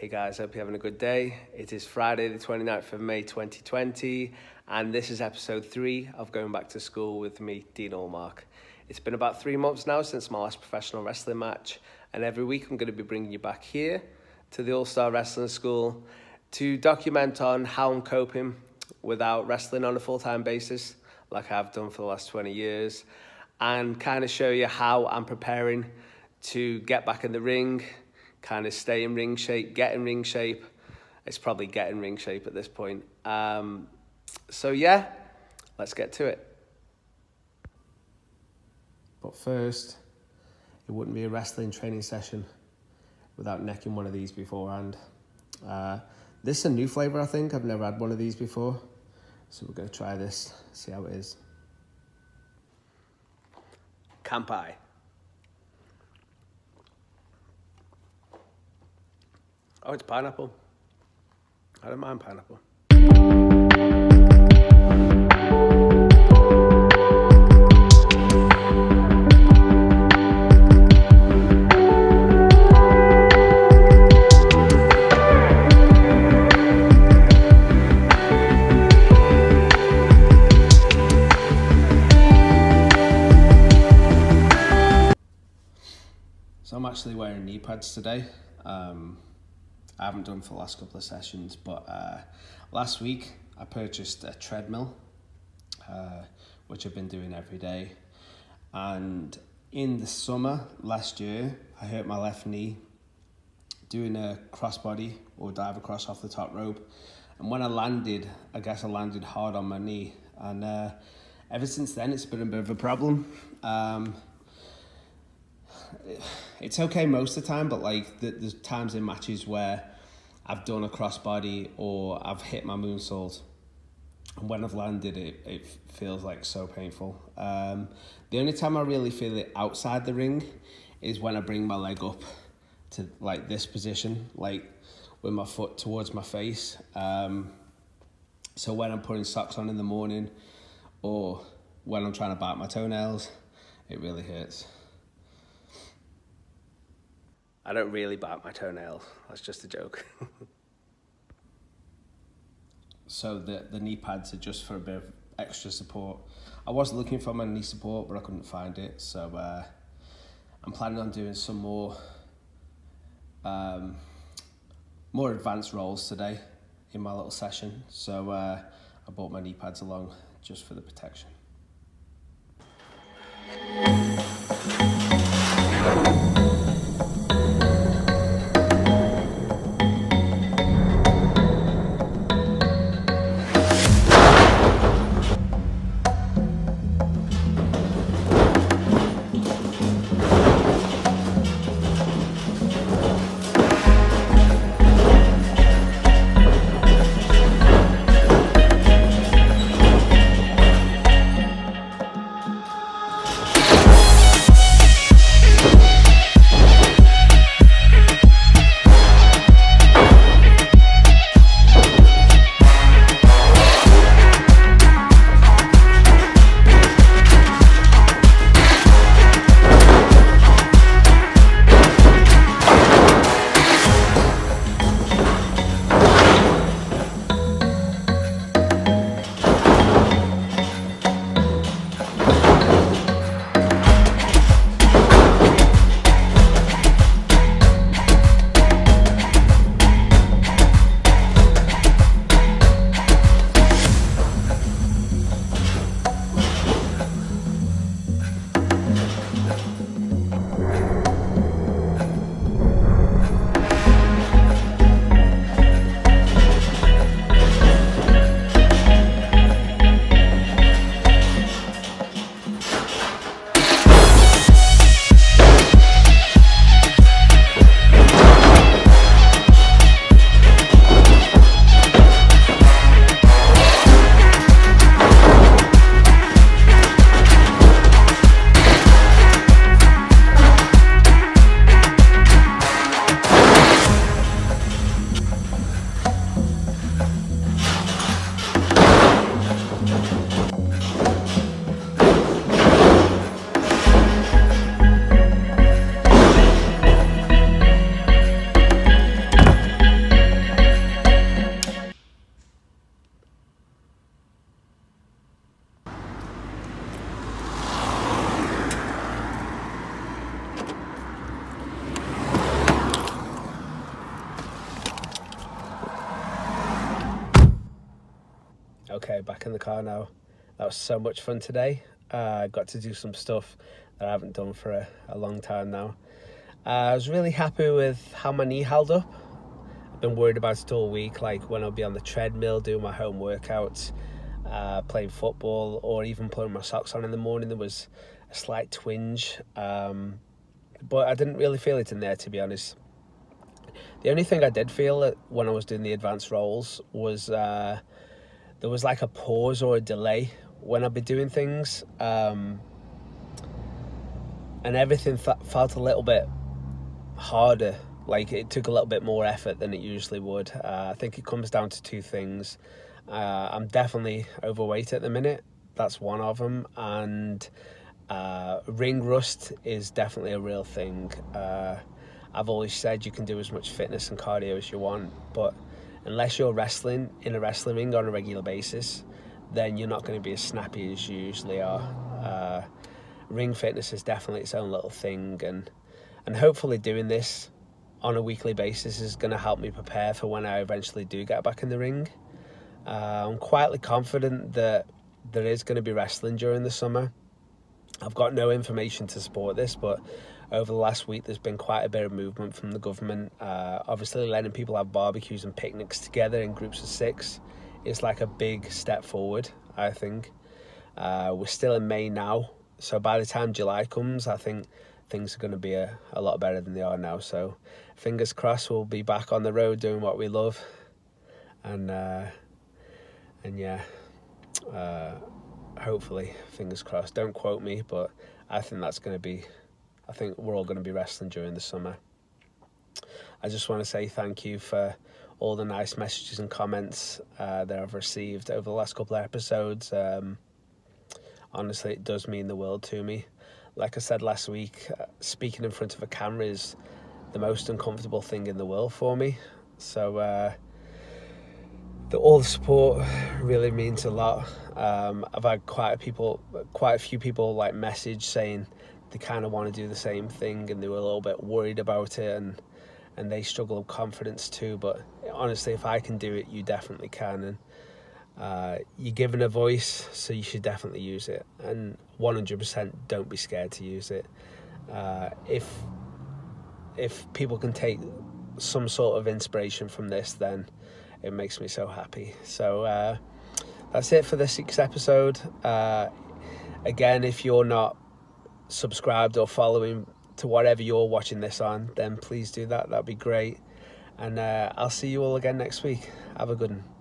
Hey guys, hope you're having a good day. It is Friday, the 29th of May 2020, and this is episode three of Going Back to School with me, Dean Allmark. It's been about three months now since my last professional wrestling match, and every week I'm going to be bringing you back here to the All Star Wrestling School to document on how I'm coping without wrestling on a full time basis, like I've done for the last 20 years, and kind of show you how I'm preparing to get back in the ring kind of stay in ring shape, get in ring shape. It's probably get in ring shape at this point. Um, so yeah, let's get to it. But first, it wouldn't be a wrestling training session without necking one of these beforehand. Uh, this is a new flavour, I think. I've never had one of these before. So we're going to try this, see how it is. Kampai. Oh, it's pineapple. I don't mind pineapple. So I'm actually wearing knee pads today. Um, I haven't done for the last couple of sessions, but uh, last week I purchased a treadmill, uh, which I've been doing every day. And in the summer last year, I hurt my left knee doing a crossbody or dive across off the top rope. And when I landed, I guess I landed hard on my knee. And uh, ever since then, it's been a bit of a problem. Um, it's okay most of the time, but like there's times in matches where I've done a crossbody or I've hit my moonsault. And when I've landed, it, it feels like so painful. Um, the only time I really feel it outside the ring is when I bring my leg up to like this position, like with my foot towards my face. Um, so when I'm putting socks on in the morning or when I'm trying to bite my toenails, it really hurts. I don't really bite my toenails. That's just a joke. so the, the knee pads are just for a bit of extra support. I was looking for my knee support, but I couldn't find it. So uh, I'm planning on doing some more um, more advanced rolls today in my little session. So uh, I bought my knee pads along just for the protection. Okay, back in the car now. That was so much fun today. Uh, I got to do some stuff that I haven't done for a, a long time now. Uh, I was really happy with how my knee held up. I've been worried about it all week, like when I'll be on the treadmill doing my home workouts, uh, playing football, or even putting my socks on in the morning. There was a slight twinge, um, but I didn't really feel it in there, to be honest. The only thing I did feel when I was doing the advanced rolls was uh, there was like a pause or a delay when I'd be doing things, um, and everything felt a little bit harder. Like it took a little bit more effort than it usually would. Uh, I think it comes down to two things. Uh, I'm definitely overweight at the minute. That's one of them, and uh, ring rust is definitely a real thing. Uh, I've always said you can do as much fitness and cardio as you want, but unless you're wrestling in a wrestling ring on a regular basis, then you're not going to be as snappy as you usually are. Uh, ring fitness is definitely its own little thing, and and hopefully doing this on a weekly basis is going to help me prepare for when I eventually do get back in the ring. Uh, I'm quietly confident that there is going to be wrestling during the summer. I've got no information to support this, but over the last week there's been quite a bit of movement from the government. Uh, obviously, letting people have barbecues and picnics together in groups of six is like a big step forward, I think. Uh, we're still in May now, so by the time July comes, I think things are going to be a, a lot better than they are now. So, fingers crossed, we'll be back on the road doing what we love, and uh, and yeah, uh, hopefully, fingers crossed. Don't quote me, but I think that's going to be I think we're all going to be wrestling during the summer. I just want to say thank you for all the nice messages and comments uh, that I've received over the last couple of episodes. Um, honestly, it does mean the world to me. Like I said last week, uh, speaking in front of a camera is the most uncomfortable thing in the world for me. So, uh, the, all the support really means a lot. Um, I've had quite a people, quite a few people like message saying they kind of want to do the same thing and they were a little bit worried about it and and they struggle with confidence too but honestly if I can do it you definitely can and uh, you're given a voice so you should definitely use it and 100% don't be scared to use it. Uh, if if people can take some sort of inspiration from this then it makes me so happy. So uh, that's it for this week's episode. Uh, again if you're not subscribed or following to whatever you're watching this on, then please do that. That'd be great. And uh, I'll see you all again next week. Have a good one.